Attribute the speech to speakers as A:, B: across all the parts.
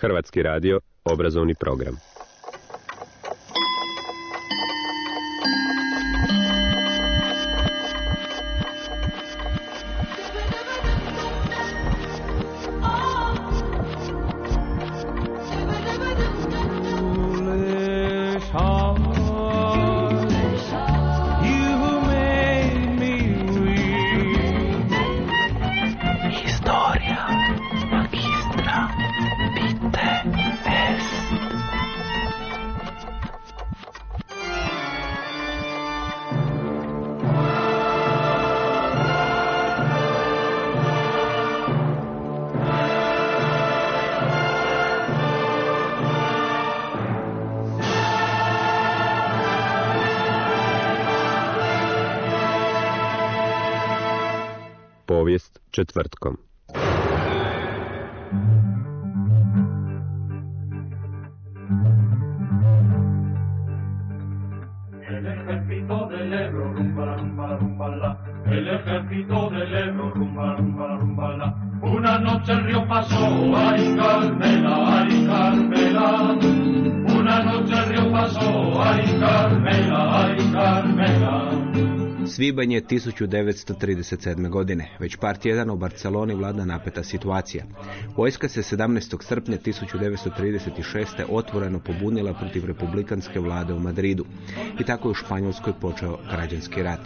A: Hrvatski radio, obrazovni program.
B: 1937. godine. Već par tjedana u Barceloni vlada napeta situacija. Vojska se 17. srpnja 1936. otvoreno pobunila protiv republikanske vlade u Madridu. I tako je u Španjolskoj počeo građanski rat.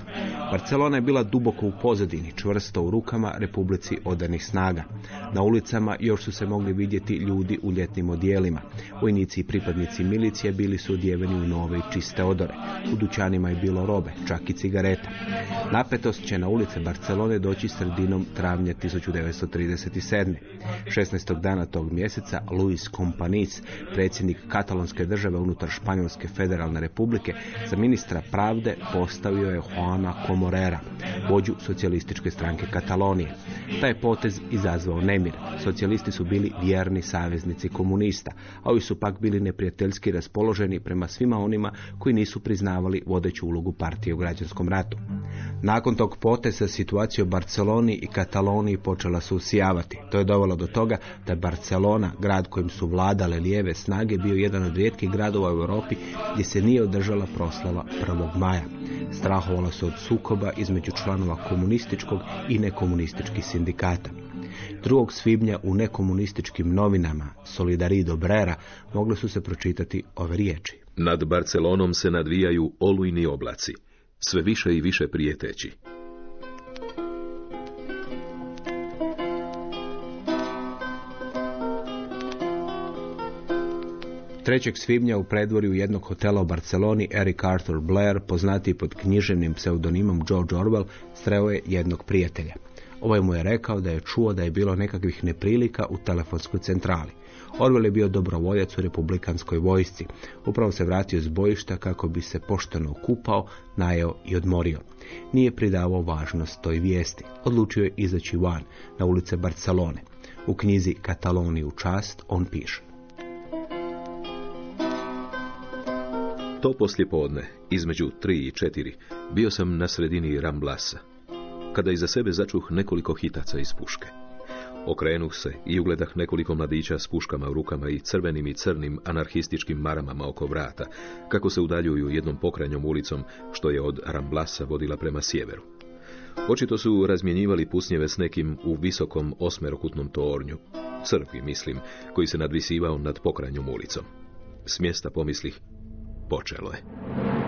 B: Barcelona je bila duboko u pozadini, čvrsto u rukama republici odanih snaga. Na ulicama još su se mogli vidjeti ljudi u ljetnim odijelima. Vojnici i pripadnici milicije bili su odjeveni u nove i čiste odore. U dućanima je bilo robe, čak i cigareta. Napetost će na ulice Barcelone doći sredinom travnja 1937. 16. dana tog mjeseca Luis Companys, predsjednik katalonske države unutar Španjolske federalne republike, za ministra pravde postavio je Juana Comorera, vođu socijalističke stranke Katalonije. Taj potez izazvao nemir. Socijalisti su bili vjerni saveznici komunista, a ovi su pak bili neprijateljski raspoloženi prema svima onima koji nisu priznavali vodeću ulogu partije u građanskom ratu. Nakon tog poteza situacija u Barceloni i Kataloniji počela se usijavati. To je dovelo do toga da Barcelona, grad kojim su vladale lijeve snage, bio jedan od rijetkih gradova u Europi gdje se nije održala proslava 1. maja. Strahovalo se od sukoba između članova komunističkog i nekomunističkih sindikata. 2. svibnja u nekomunističkim novinama Solidarido Brera mogli su se pročitati ove riječi.
C: Nad Barcelonom se nadvijaju olujni oblaci, sve više i više prijeteći.
B: 3. svibnja u predvorju jednog hotela u Barceloni Eric Arthur Blair, poznati pod književnim pseudonimom George Orwell, sreo je jednog prijatelja. Ovaj mu je rekao da je čuo da je bilo nekakvih neprilika u telefonskoj centrali. Orwell je bio dobrovoljac u republikanskoj vojsci. Upravo se vratio s bojišta kako bi se pošteno okupao, najeo i odmorio. Nije pridavao važnost toj vijesti. Odlučio je izaći van, na ulice Barcelone. U knjizi Kataloniju čast on piše.
C: To poslijepodne, između tri i četiri, bio sam na sredini Ramblasa, kada iza sebe začuh nekoliko hitaca iz puške. Okrenuh se i ugledah nekoliko mladića s puškama u rukama i crvenim i crnim anarhističkim maramama oko vrata, kako se udaljuju jednom pokranjom ulicom što je od Ramblasa vodila prema sjeveru. Očito su razmjenjivali pusnjeve s nekim u visokom osmerokutnom tornju, crkvi mislim, koji se nadvisivao nad pokranjom ulicom. S mjesta pomislih, počelo je.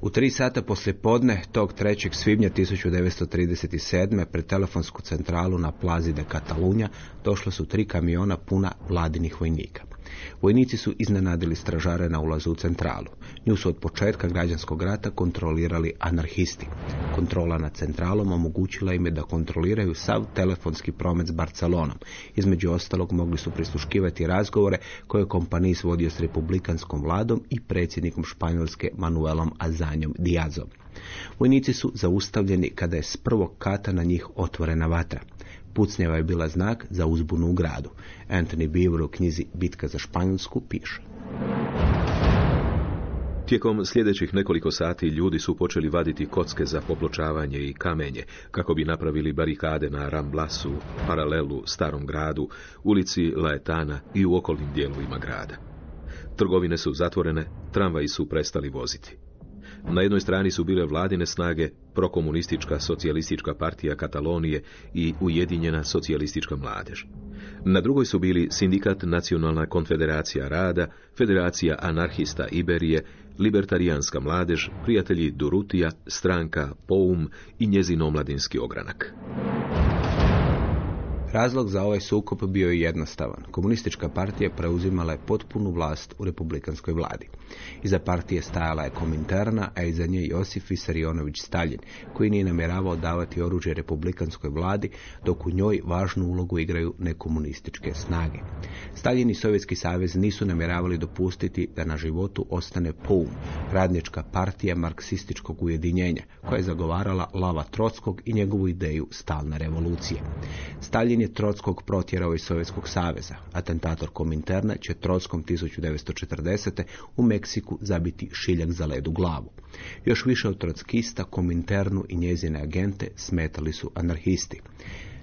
B: U tri sata poslje podne tog 3. svibnja 1937. pred telefonsku centralu na plazi de Katalunja došla su tri kamiona puna vladinih vojnika. Vojnici su iznenadili stražare na ulazu u centralu. Nju su od početka građanskog rata kontrolirali anarhisti. Kontrola nad centralom omogućila im je da kontroliraju sav telefonski promet s Barcelonom. Između ostalog mogli su prisluškivati razgovore koje je kompanij vodio s republikanskom vladom i predsjednikom Španjolske Manuelom Azanjom Diazom. Vojnici su zaustavljeni kada je s prvog kata na njih otvorena vatra. Pucnjava je bila znak za uzbunu u gradu. Anthony Beaver u knjizi Bitka za Španjolsku piše.
C: Tijekom sljedećih nekoliko sati ljudi su počeli vaditi kocke za popločavanje i kamenje kako bi napravili barikade na Ramblasu, Paralelu, Starom gradu, ulici Laetana i u okolnim dijelovima grada. Trgovine su zatvorene, tramvaji su prestali voziti. Na jednoj strani su bile vladine snage, prokomunistička socijalistička partija Katalonije i Ujedinjena socijalistička mladež. Na drugoj su bili Sindikat Nacionalna konfederacija rada, Federacija anarhista Iberije, Libertarijanska mladež, Prijatelji Durutija, Stranka Poum i njezin omladinski ogranak.
B: Razlog za ovaj sukob bio je jednostavan. Komunistička partija preuzimala je potpunu vlast u republikanskoj vladi. Iza partije stajala je Kominterna, a iza nje Josif Visarionović Stalin, koji nije namjeravao davati oružje republikanskoj vladi, dok u njoj važnu ulogu igraju nekomunističke snage. Stalin i Sovjetski savez nisu namjeravali dopustiti da na životu ostane POUM, radnička partija marksističkog ujedinjenja, koja je zagovarala Lava Trockog i njegovu ideju stalne revolucije. Stalin je Trockog protjerao iz Sovjetskog saveza. Atentator Kominterne će Trockom 1940. u Meksiku zabiti šiljak za led u glavu. Još više od trockista, Kominternu i njezine agente smetali su anarhisti.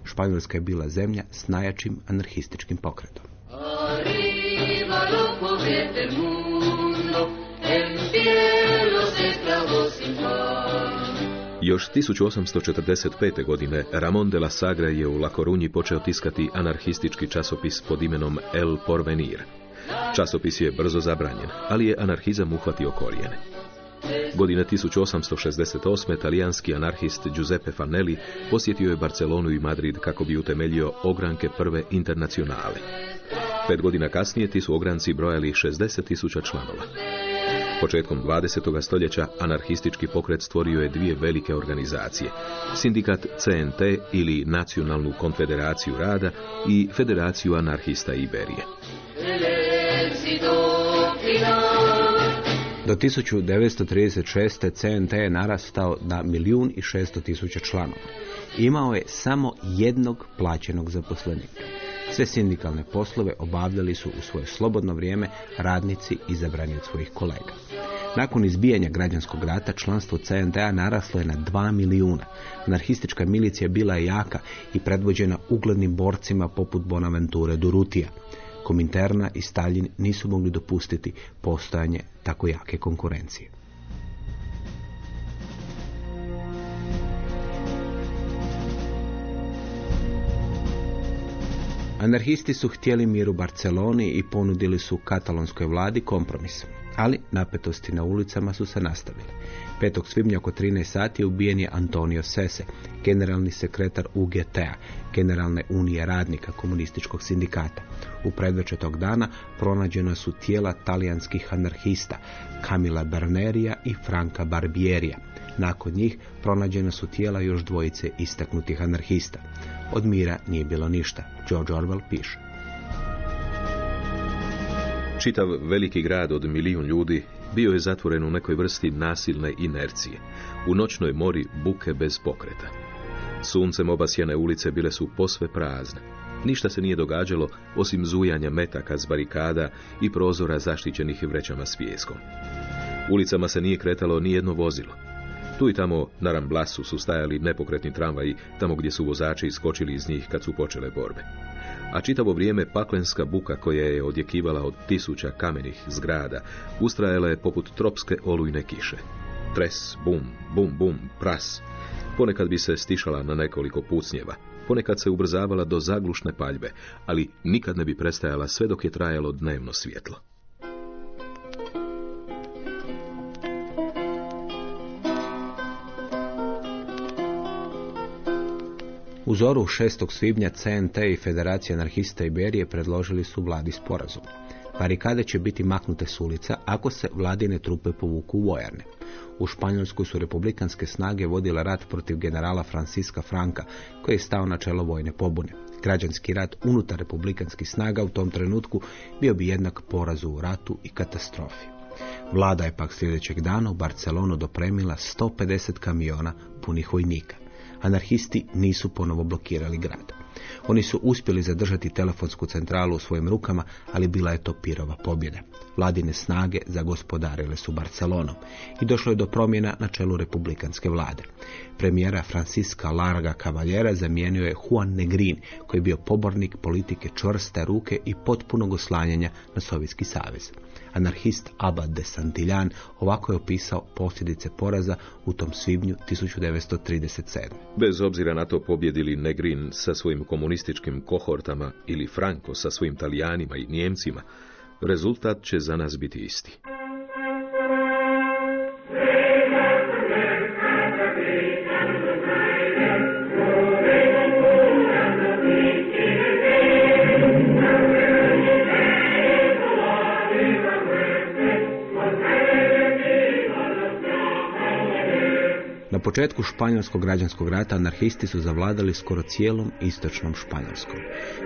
B: Španjolska je bila zemlja s najjačim anarhističkim pokretom.
C: Još 1845. godine Ramon de la Sagra je u La Corunji počeo tiskati anarhistički časopis pod imenom El Porvenir. Časopis je brzo zabranjen, ali je anarhizam uhvatio korijene. Godine 1868. talijanski anarhist Giuseppe Fanelli posjetio je Barcelonu i Madrid kako bi utemeljio ogranke prve internacionale. Pet godina kasnije ti su ogranci brojali 60 tisuća članova. Početkom 20. stoljeća anarhistički pokret stvorio je dvije velike organizacije. Sindikat CNT ili Nacionalnu konfederaciju rada i Federaciju anarhista Iberije.
B: Do 1936. CNT je narastao na milijun i šesto tisuća članova. Imao je samo jednog plaćenog zaposlenika. Sve sindikalne poslove obavljali su u svoje slobodno vrijeme radnici izabrani od svojih kolega. Nakon izbijanja građanskog rata članstvo CNT-a naraslo je na 2 milijuna. Anarhistička milicija bila je jaka i predvođena uglednim borcima poput Bonaventure Durutija. Kominterna i Stalin nisu mogli dopustiti postojanje tako jake konkurencije. Anarhisti su htjeli mir u Barceloni i ponudili su katalonskoj vladi kompromis. Ali napetosti na ulicama su se nastavile. 5. svibnja oko 13 sati ubijen je Antonio Sese, generalni sekretar UGT-a, Generalne unije radnika komunističkog sindikata. U predveče tog dana pronađena su tijela talijanskih anarhista, Kamila Bernerija i Franka Barbierija. Nakon njih pronađena su tijela još dvojice istaknutih anarhista. Od mira nije bilo ništa. George Orwell piše.
C: Čitav veliki grad od milijun ljudi bio je zatvoren u nekoj vrsti nasilne inercije. U noćnoj mori buke bez pokreta. Suncem obasjane ulice bile su posve prazne. Ništa se nije događalo osim zujanja metaka z barikada i prozora zaštićenih vrećama s pijeskom. Ulicama se nije kretalo ni jedno vozilo. Tu i tamo na Ramblasu su stajali nepokretni tramvaji, tamo gdje su vozači iskočili iz njih kad su počele borbe. A čitavo vrijeme paklenska buka koja je odjekivala od tisuća kamenih zgrada, ustrajala je poput tropske olujne kiše. Tres, bum, bum, bum, pras. Ponekad bi se stišala na nekoliko pucnjeva, ponekad se ubrzavala do zaglušne paljbe, ali nikad ne bi prestajala sve dok je trajalo dnevno svjetlo.
B: U zoru 6. svibnja CNT i Federacija anarhista Iberije predložili su vladi sporazum. Barikade će biti maknute s ulica ako se vladine trupe povuku u vojarne. U Španjolskoj su republikanske snage vodile rat protiv generala Franciska Franka, koji je stao na čelo vojne pobune. Građanski rat unutar republikanskih snaga u tom trenutku bio bi jednak porazu u ratu i katastrofi. Vlada je pak sljedećeg dana u Barcelonu dopremila 150 kamiona punih vojnika anarhisti nisu ponovo blokirali grad. Oni su uspjeli zadržati telefonsku centralu u svojim rukama, ali bila je to pirova pobjeda. Vladine snage zagospodarile su Barcelonom i došlo je do promjena na čelu republikanske vlade. Premijera Francisca Larga Cavallera zamijenio je Juan Negrin, koji je bio pobornik politike čvrste ruke i potpunog oslanjanja na Sovjetski savez. Anarhist Abad de Santillan ovako je opisao posljedice poraza u tom svibnju 1937.
C: Bez obzira na to pobjedili Negrin sa svojim komunističkim kohortama ili Franco sa svojim Talijanima i Njemcima, rezultat će za nas biti isti.
B: Početku španjolskog građanskog rata anarhisti su zavladali skoro cijelom istočnom Španjolskom.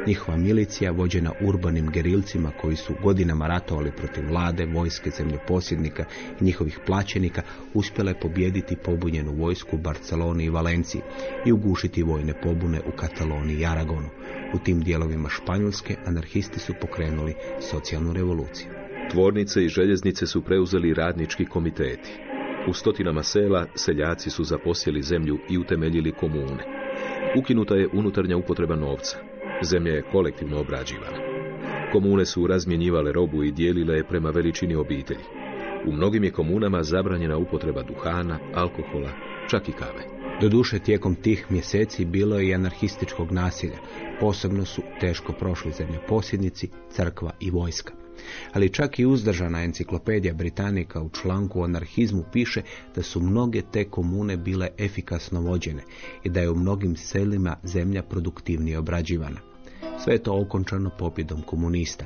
B: Njihova milicija, vođena urbanim gerilcima koji su godinama ratovali protiv vlade, vojske, zemljoposjednika i njihovih plaćenika, uspjela je pobijediti pobunjenu vojsku u Barceloni i Valenciji i ugušiti vojne pobune u Kataloniji i Aragonu. U tim dijelovima Španjolske anarhisti su pokrenuli socijalnu revoluciju.
C: Tvornice i željeznice su preuzeli radnički komiteti. U stotinama sela seljaci su zaposjeli zemlju i utemeljili komune. Ukinuta je unutarnja upotreba novca. Zemlja je kolektivno obrađivana. Komune su razmjenjivale robu i dijelile je prema veličini obitelji. U mnogim je komunama zabranjena upotreba duhana, alkohola, čak i kave.
B: Doduše, tijekom tih mjeseci bilo je i anarhističkog nasilja. Posebno su teško prošli zemljoposjednici, crkva i vojska. Ali čak i uzdržana enciklopedija Britanika u članku o anarhizmu piše da su mnoge te komune bile efikasno vođene i da je u mnogim selima zemlja produktivnije obrađivana. Sve je to okončano pobjedom komunista.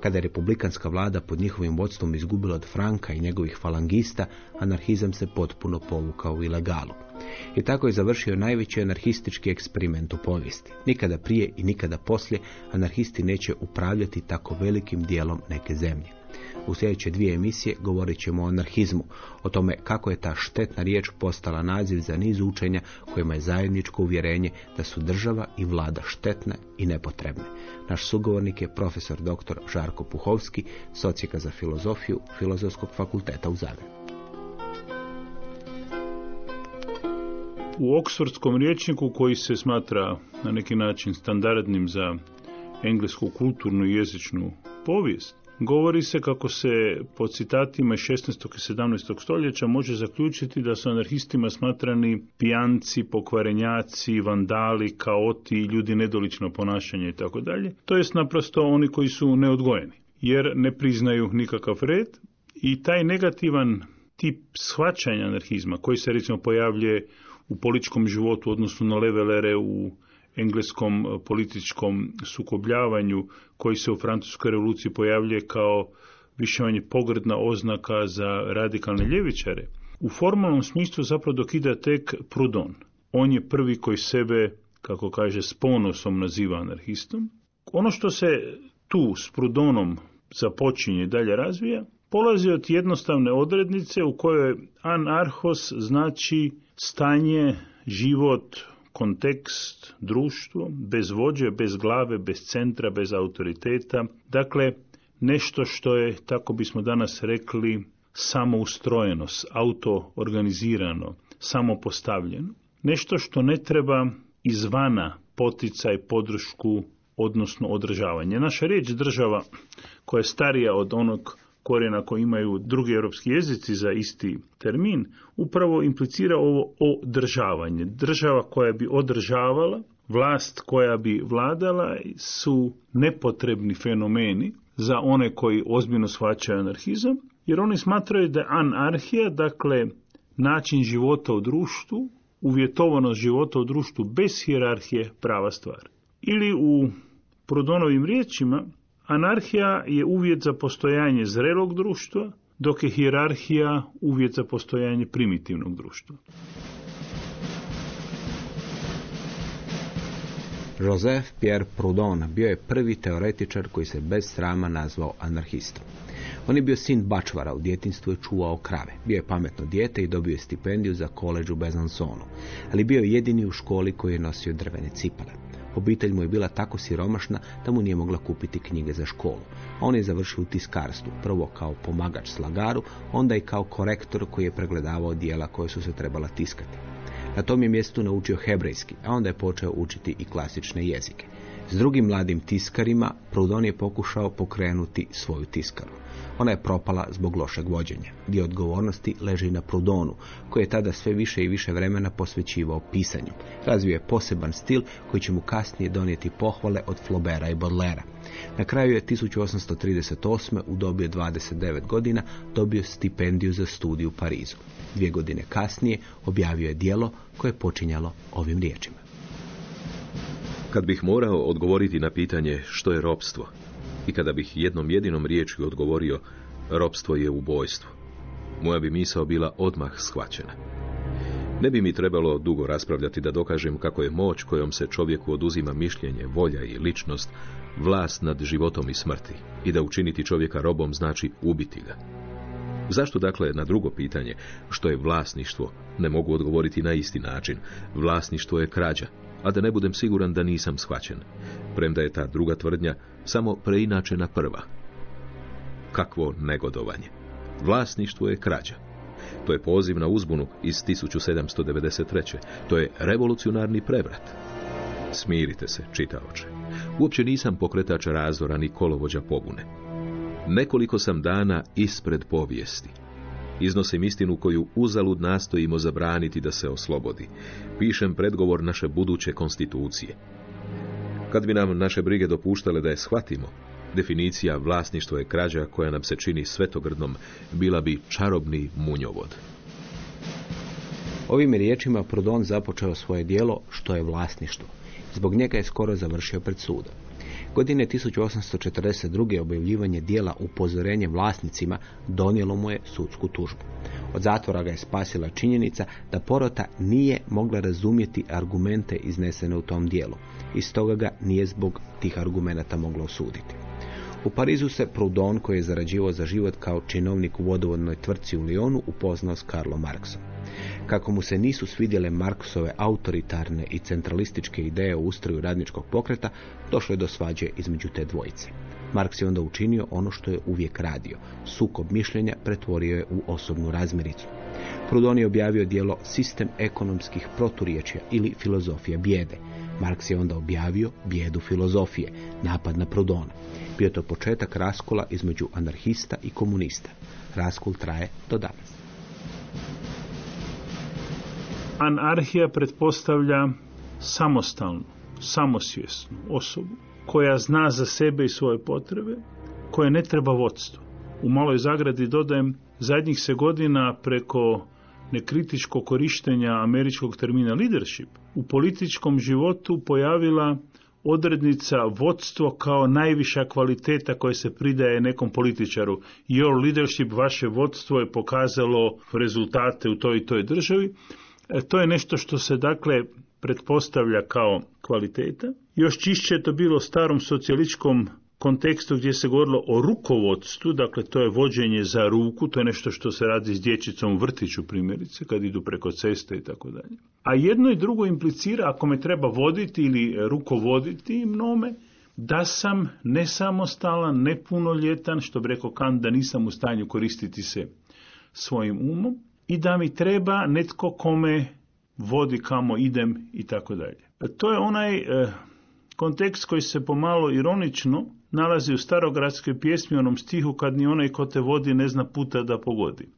B: Kada je republikanska vlada pod njihovim vodstvom izgubila od Franka i njegovih falangista, anarhizam se potpuno povukao u ilegalu. I tako je završio najveći anarhistički eksperiment u povijesti. Nikada prije i nikada poslije anarhisti neće upravljati tako velikim dijelom neke zemlje. U sljedeće dvije emisije govorit ćemo o anarhizmu, o tome kako je ta štetna riječ postala naziv za niz učenja kojima je zajedničko uvjerenje da su država i vlada štetne i nepotrebne. Naš sugovornik je profesor dr. Žarko Puhovski, socijeka za filozofiju Filozofskog fakulteta u Zagrebu.
D: U oksfordskom rječniku koji se smatra na neki način standardnim za englesku kulturnu i jezičnu povijest, govori se kako se po citatima 16. i 17. stoljeća može zaključiti da su anarhistima smatrani pijanci, pokvarenjaci, vandali, kaoti, ljudi nedolično ponašanje i tako. To jest naprosto oni koji su neodgojeni, jer ne priznaju nikakav red i taj negativan tip shvaćanja anarhizma koji se recimo pojavljuje u političkom životu, odnosno na levelere u engleskom e, političkom sukobljavanju koji se u francuskoj revoluciji pojavljuje kao više manje pogrdna oznaka za radikalne ljevičare. U formalnom smislu zapravo dokida tek Proudhon. On je prvi koji sebe, kako kaže, s ponosom naziva anarhistom. Ono što se tu s Proudhonom započinje i dalje razvija, polazi od jednostavne odrednice u kojoj anarhos znači stanje, život, kontekst, društvo, bez vođe, bez glave, bez centra, bez autoriteta. Dakle, nešto što je, tako bismo danas rekli, samoustrojeno, auto-organizirano, samopostavljeno. Nešto što ne treba izvana poticaj, podršku, odnosno održavanje. Naša riječ država, koja je starija od onog korijena koji imaju drugi europski jezici za isti termin, upravo implicira ovo održavanje. Država koja bi održavala, vlast koja bi vladala su nepotrebni fenomeni za one koji ozbiljno shvaćaju anarhizam, jer oni smatraju da anarhija, dakle način života u društvu, uvjetovanost života u društvu bez hijerarhije prava stvar. Ili u Prodonovim riječima, Anarhija je uvjet za postojanje zrelog društva, dok je hijerarhija uvjet za postojanje primitivnog društva.
B: Joseph Pierre Proudhon bio je prvi teoretičar koji se bez srama nazvao anarhistom. On je bio sin bačvara, u djetinstvu je čuvao krave. Bio je pametno dijete i dobio je stipendiju za koleđ u Besanconu, ali bio je jedini u školi koji je nosio drvene cipale. Obitelj mu je bila tako siromašna da mu nije mogla kupiti knjige za školu. On je završio u tiskarstvu, prvo kao pomagač slagaru, onda i kao korektor koji je pregledavao dijela koje su se trebala tiskati. Na tom je mjestu naučio hebrejski, a onda je počeo učiti i klasične jezike. S drugim mladim tiskarima Proudhon je pokušao pokrenuti svoju tiskaru. Ona je propala zbog lošeg vođenja. Dio odgovornosti leži na Proudhonu, koji je tada sve više i više vremena posvećivao pisanju. Razvio je poseban stil koji će mu kasnije donijeti pohvale od Flobera i Baudelaire. Na kraju je 1838. u dobi 29 godina dobio stipendiju za studiju u Parizu. Dvije godine kasnije objavio je dijelo koje je počinjalo ovim riječima.
C: Kad bih morao odgovoriti na pitanje što je ropstvo i kada bih jednom jedinom riječju odgovorio ropstvo je ubojstvo, moja bi misao bila odmah shvaćena. Ne bi mi trebalo dugo raspravljati da dokažem kako je moć kojom se čovjeku oduzima mišljenje, volja i ličnost vlast nad životom i smrti i da učiniti čovjeka robom znači ubiti ga. Zašto dakle na drugo pitanje, što je vlasništvo, ne mogu odgovoriti na isti način. Vlasništvo je krađa, a da ne budem siguran da nisam shvaćen, premda je ta druga tvrdnja samo preinačena prva. Kakvo negodovanje. Vlasništvo je krađa. To je poziv na uzbunu iz 1793. To je revolucionarni prevrat. Smirite se, čitaoče. Uopće nisam pokretač razora ni kolovođa pobune. Nekoliko sam dana ispred povijesti. Iznosim istinu koju uzalud nastojimo zabraniti da se oslobodi. Pišem predgovor naše buduće konstitucije. Kad bi nam naše brige dopuštale da je shvatimo, definicija vlasništvo je krađa koja nam se čini svetogrdnom, bila bi čarobni munjovod.
B: Ovim riječima Proudhon započeo svoje dijelo što je vlasništvo. Zbog njega je skoro završio pred sudom. Godine 1842. objavljivanje dijela upozorenje vlasnicima donijelo mu je sudsku tužbu. Od zatvora ga je spasila činjenica da porota nije mogla razumjeti argumente iznesene u tom dijelu i stoga ga nije zbog tih argumenata moglo osuditi. U Parizu se Proudhon, koji je zarađivao za život kao činovnik u vodovodnoj tvrtci u Lyonu, upoznao s Karlom Marksom. Kako mu se nisu svidjele Marksove autoritarne i centralističke ideje o ustroju radničkog pokreta, došlo je do svađe između te dvojice. Marks je onda učinio ono što je uvijek radio. Sukob mišljenja pretvorio je u osobnu razmiricu. Proudhon je objavio dijelo Sistem ekonomskih proturječja ili filozofija bijede. Marks je onda objavio bijedu filozofije, napad na Proudhona. Bio to početak raskola između anarhista i komunista. Raskol traje do danas.
D: Anarhija pretpostavlja samostalnu, samosvjesnu osobu koja zna za sebe i svoje potrebe, koja ne treba vodstvo. U maloj zagradi dodajem zadnjih se godina preko nekritičkog korištenja američkog termina leadership u političkom životu pojavila odrednica vodstvo kao najviša kvaliteta koja se pridaje nekom političaru. Your leadership, vaše vodstvo je pokazalo rezultate u toj i toj državi. E, to je nešto što se dakle pretpostavlja kao kvaliteta. Još čišće je to bilo starom socijaličkom kontekstu gdje se govorilo o rukovodstvu, dakle to je vođenje za ruku, to je nešto što se radi s dječicom u vrtiću primjerice, kad idu preko ceste i tako dalje. A jedno i drugo implicira, ako me treba voditi ili rukovoditi mnome, da sam nesamostalan, nepunoljetan, što bi rekao Kant, da nisam u stanju koristiti se svojim umom i da mi treba netko kome vodi kamo idem i tako dalje. To je onaj eh, kontekst koji se pomalo ironično nalazi u starogradskoj pjesmi onom stihu kad ni onaj ko te vodi ne zna puta da pogodi.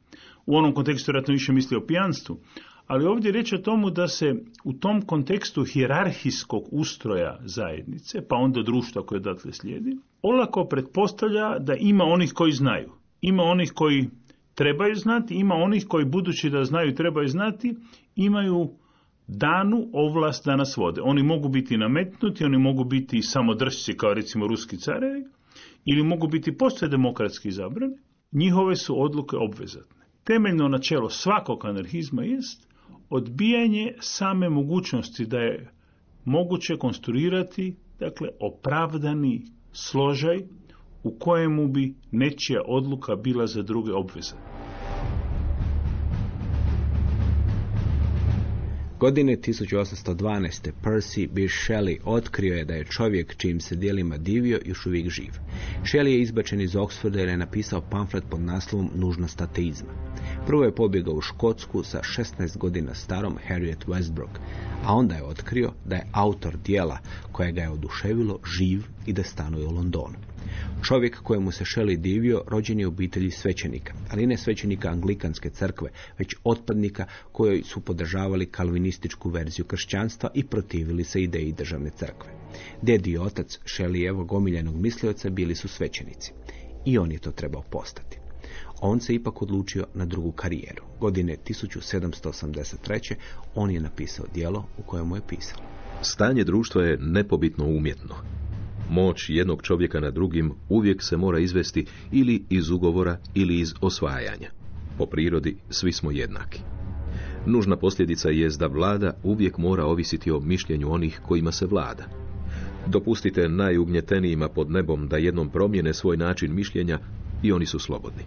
D: U onom kontekstu vjerojatno više misli o pijanstvu, ali ovdje je riječ o tomu da se u tom kontekstu hijerarhijskog ustroja zajednice, pa onda društva koje odatle slijedi, olako pretpostavlja da ima onih koji znaju. Ima onih koji trebaju znati, ima onih koji budući da znaju trebaju znati, imaju danu ovlast da nas vode. Oni mogu biti nametnuti, oni mogu biti samodržci kao recimo ruski carevi, ili mogu biti postoje demokratski izabrani, njihove su odluke obvezatne. Temeljno načelo svakog anarhizma jest odbijanje same mogućnosti da je moguće konstruirati dakle opravdani složaj u kojemu bi nečija odluka bila za druge obvezatne.
B: Godine 1812. Percy Bysshe Shelley otkrio je da je čovjek čijim se dijelima divio još uvijek živ. Shelley je izbačen iz Oxforda jer je napisao pamflet pod naslovom Nužnost ateizma. Prvo je pobjegao u Škotsku sa 16 godina starom Harriet Westbrook, a onda je otkrio da je autor dijela koje ga je oduševilo živ i da stanuje u Londonu. Čovjek kojemu se Shelley divio rođen je obitelji svećenika, ali ne svećenika anglikanske crkve, već otpadnika koji su podržavali kalvinističku verziju kršćanstva i protivili se ideji državne crkve. Dedi i otac Shelleyevog omiljenog mislioca bili su svećenici. I on je to trebao postati. On se ipak odlučio na drugu karijeru. Godine 1783. on je napisao dijelo u kojemu je pisalo.
C: Stanje društva je nepobitno umjetno. Moć jednog čovjeka na drugim uvijek se mora izvesti ili iz ugovora ili iz osvajanja. Po prirodi svi smo jednaki. Nužna posljedica je da vlada uvijek mora ovisiti o mišljenju onih kojima se vlada. Dopustite najugnjetenijima pod nebom da jednom promijene svoj način mišljenja i oni su slobodni.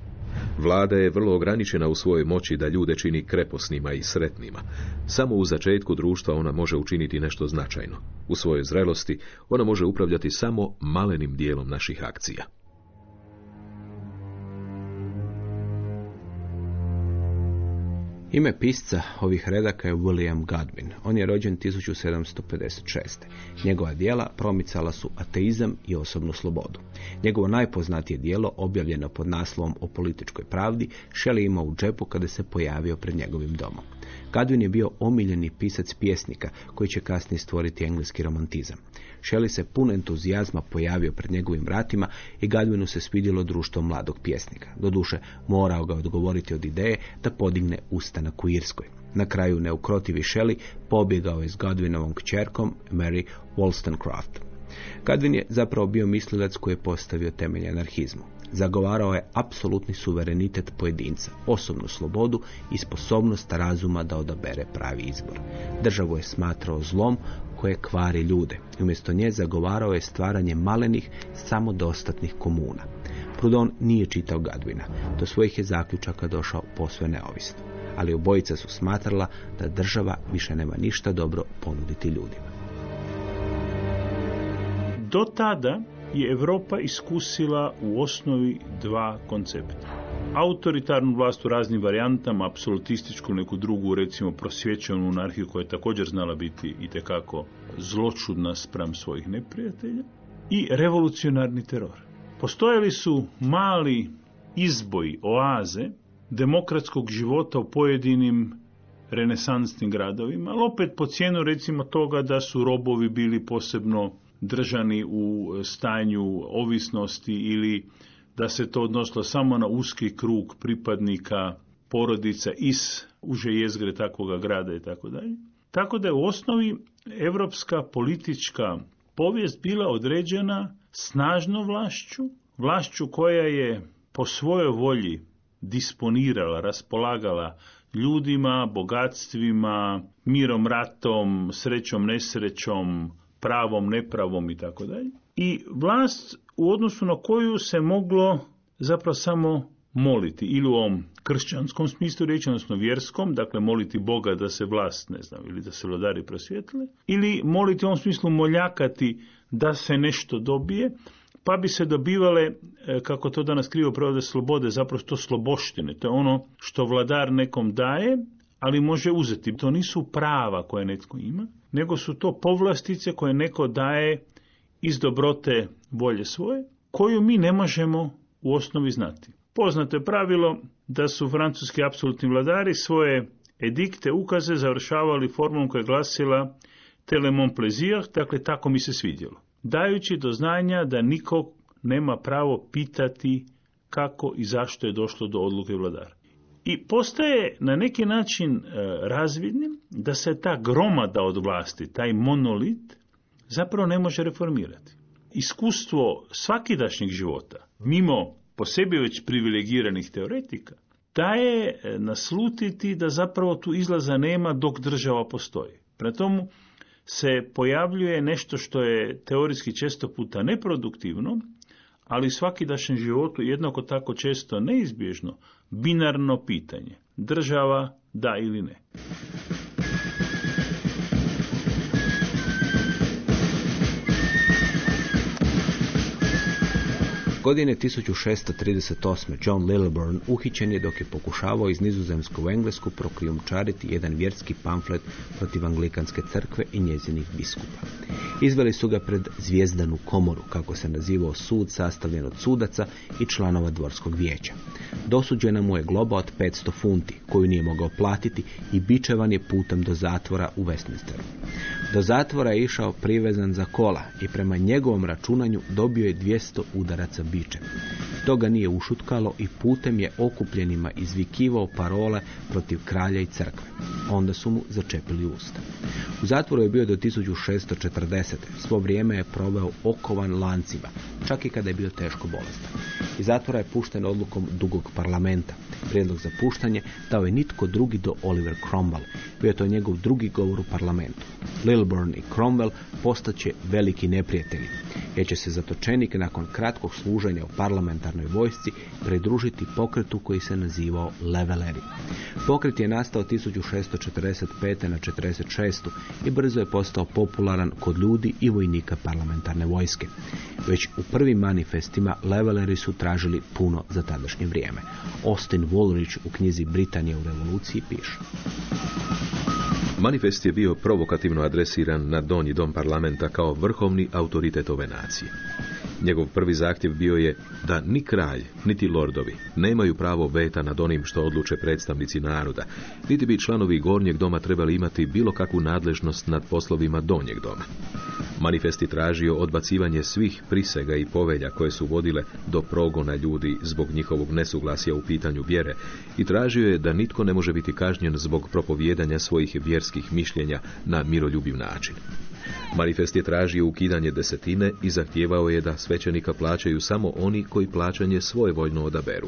C: Vlada je vrlo ograničena u svojoj moći da ljude čini kreposnima i sretnima. Samo u začetku društva ona može učiniti nešto značajno. U svojoj zrelosti ona može upravljati samo malenim dijelom naših akcija.
B: Ime pisca ovih redaka je William Godwin. On je rođen 1756. Njegova dijela promicala su ateizam i osobnu slobodu. Njegovo najpoznatije dijelo, objavljeno pod naslovom o političkoj pravdi, Shelley imao u džepu kada se pojavio pred njegovim domom. Godwin je bio omiljeni pisac pjesnika koji će kasnije stvoriti engleski romantizam. Shelley se pun entuzijazma pojavio pred njegovim vratima i Godwinu se svidjelo društvo mladog pjesnika. Doduše, morao ga odgovoriti od ideje da podigne ustanak u Irskoj. Na kraju neukrotivi Shelley pobjegao je s Godwinovom kćerkom Mary Wollstonecraft. Godwin je zapravo bio mislilac koji je postavio temelje anarhizmu. Zagovarao je apsolutni suverenitet pojedinca, osobnu slobodu i sposobnost razuma da odabere pravi izbor. Državu je smatrao zlom koje kvari ljude. Umjesto nje zagovarao je stvaranje malenih, samodostatnih komuna. Proudhon nije čitao Gadvina. Do svojih je zaključaka došao posve neovisno. Ali obojica su smatrala da država više nema ništa dobro ponuditi ljudima.
D: Do tada je Europa iskusila u osnovi dva koncepta. Autoritarnu vlast u raznim varijantama, apsolutističku, neku drugu, recimo prosvjećenu monarhiju koja je također znala biti i tekako zločudna spram svojih neprijatelja i revolucionarni teror. Postojali su mali izboji, oaze demokratskog života u pojedinim renesansnim gradovima, ali opet po cijenu recimo toga da su robovi bili posebno držani u stanju ovisnosti ili da se to odnosilo samo na uski krug pripadnika porodica iz uže jezgre takvoga grada i tako dalje. Tako da je u osnovi evropska politička povijest bila određena snažnom vlašću, vlašću koja je po svojoj volji disponirala, raspolagala ljudima, bogatstvima, mirom, ratom, srećom, nesrećom, pravom, nepravom i tako dalje. I vlast u odnosu na koju se moglo zapravo samo moliti ili u ovom kršćanskom smislu riječi, odnosno vjerskom, dakle moliti Boga da se vlast, ne znam, ili da se vladari prosvjetle, ili moliti u ovom smislu moljakati da se nešto dobije, pa bi se dobivale, e, kako to danas krivo prevode, slobode, zapravo to sloboštine. To je ono što vladar nekom daje, ali može uzeti. To nisu prava koje netko ima, nego su to povlastice koje neko daje iz dobrote volje svoje, koju mi ne možemo u osnovi znati. Poznato je pravilo da su francuski apsolutni vladari svoje edikte, ukaze završavali formom koja je glasila telemon plaisir, dakle tako mi se svidjelo. Dajući do znanja da niko nema pravo pitati kako i zašto je došlo do odluke vladara. I postaje na neki način e, razvidnim da se ta gromada od vlasti, taj monolit, zapravo ne može reformirati. Iskustvo svakidašnjeg života, mimo po sebi već privilegiranih teoretika, daje e, naslutiti da zapravo tu izlaza nema dok država postoji. Pre tomu se pojavljuje nešto što je teorijski često puta neproduktivno, ali svakidašnjem životu jednako tako često neizbježno binarno pitanje. Država da ili ne.
B: Godine 1638. John Lilburn uhićen je dok je pokušavao iz nizozemsku u Englesku prokrijumčariti jedan vjerski pamflet protiv Anglikanske crkve i njezinih biskupa. Izveli su ga pred zvijezdanu komoru, kako se nazivao sud sastavljen od sudaca i članova dvorskog vijeća. Dosuđena mu je globa od 500 funti, koju nije mogao platiti i bičevan je putem do zatvora u Westminsteru. Do zatvora je išao privezan za kola i prema njegovom računanju dobio je 200 udaraca bičem. To ga nije ušutkalo i putem je okupljenima izvikivao parole protiv kralja i crkve. Onda su mu začepili usta. U zatvoru je bio do 1640. Svo vrijeme je proveo okovan lancima, čak i kada je bio teško bolestan. Iz zatvora je pušten odlukom dugog parlamenta. Prijedlog za puštanje dao je nitko drugi do Oliver Cromwell. Bio je to njegov drugi govor u parlamentu. Lilburn i Cromwell postaće veliki neprijatelji, jer će se zatočenik nakon kratkog služenja u parlamentarnoj vojsci pridružiti pokretu koji se nazivao Leveleri. Pokret je nastao 1645. na 46. i brzo je postao popularan kod ljudi i vojnika parlamentarne vojske. Već u prvim manifestima Leveleri su tražili puno za tadašnje vrijeme. Austin Woolrich u knjizi Britanija u revoluciji piše.
C: Manifest je bio provokativno adresiran na donji dom parlamenta kao vrhovni autoritet ove nacije. Njegov prvi zahtjev bio je da ni kralj, niti lordovi nemaju pravo veta nad onim što odluče predstavnici naroda, niti bi članovi gornjeg doma trebali imati bilo kakvu nadležnost nad poslovima donjeg doma. Manifest je tražio odbacivanje svih prisega i povelja koje su vodile do progona ljudi zbog njihovog nesuglasja u pitanju vjere i tražio je da nitko ne može biti kažnjen zbog propovijedanja svojih vjerskih mišljenja na miroljubiv način. Manifest je tražio ukidanje desetine i zahtijevao je da svećenika plaćaju samo oni koji plaćanje svojevoljno odaberu.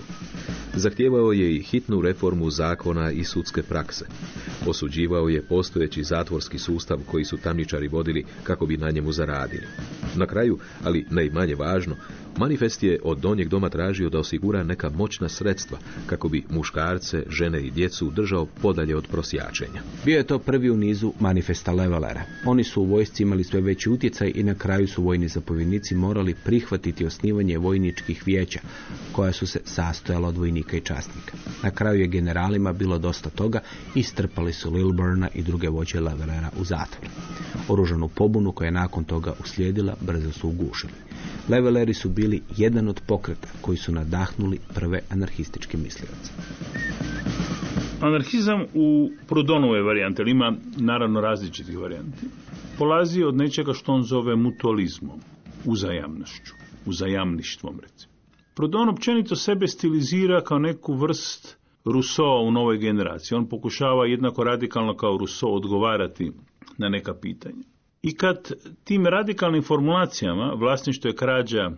C: Zahtijevao je i hitnu reformu zakona i sudske prakse. Osuđivao je postojeći zatvorski sustav koji su tamničari vodili kako bi na njemu zaradili. Na kraju, ali ne i manje važno, Manifest je od donjeg doma tražio da osigura neka moćna sredstva kako bi muškarce, žene i djecu držao podalje od prosjačenja.
B: Bio je to prvi u nizu manifesta Levelera. Oni su u vojsci imali sve veći utjecaj i na kraju su vojni zapovjednici morali prihvatiti osnivanje vojničkih vijeća koja su se sastojala od vojnika i časnika. Na kraju je generalima bilo dosta toga i strpali su Lilburna i druge voće Levelera u zatvor. Oružanu pobunu koja je nakon toga uslijedila brzo su ugušili. Leveleri su bili jedan od pokreta koji su nadahnuli prve anarhističke mislioce.
D: Anarhizam u Prudonove varijante, ali ima naravno različitih varijanti, polazi od nečega što on zove mutualizmom, uzajamnošću, uzajamništvom recimo. Proudhon općenito sebe stilizira kao neku vrst Rousseau u novoj generaciji. On pokušava jednako radikalno kao Rousseau odgovarati na neka pitanja. I kad tim radikalnim formulacijama vlasništvo je krađa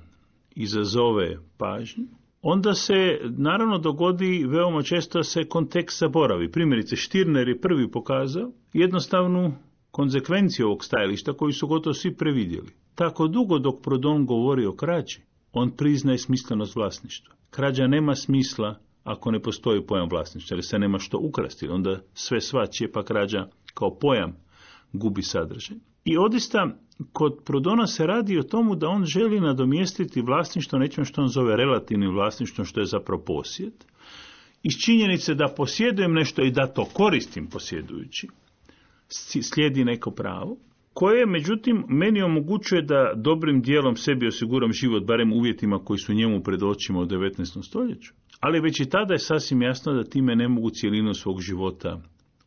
D: izazove pažnju, onda se naravno dogodi veoma često se kontekst zaboravi. Primjerice, Štirner je prvi pokazao jednostavnu konzekvenciju ovog stajališta koju su gotovo svi previdjeli. Tako dugo dok Prodon govori o krađi, on priznaje smislenost vlasništva. Krađa nema smisla ako ne postoji pojam vlasništva, jer se nema što ukrasti, onda sve svačije pa krađa kao pojam gubi sadržaj. I odista kod Prodona se radi o tomu da on želi nadomjestiti vlasništvo nečem što on zove relativnim vlasništvom, što je zapravo posjed. Iz činjenice da posjedujem nešto i da to koristim posjedujući, slijedi neko pravo, koje međutim meni omogućuje da dobrim dijelom sebi osiguram život, barem uvjetima koji su njemu pred očima u 19. stoljeću. Ali već i tada je sasvim jasno da time ne mogu cijelinu svog života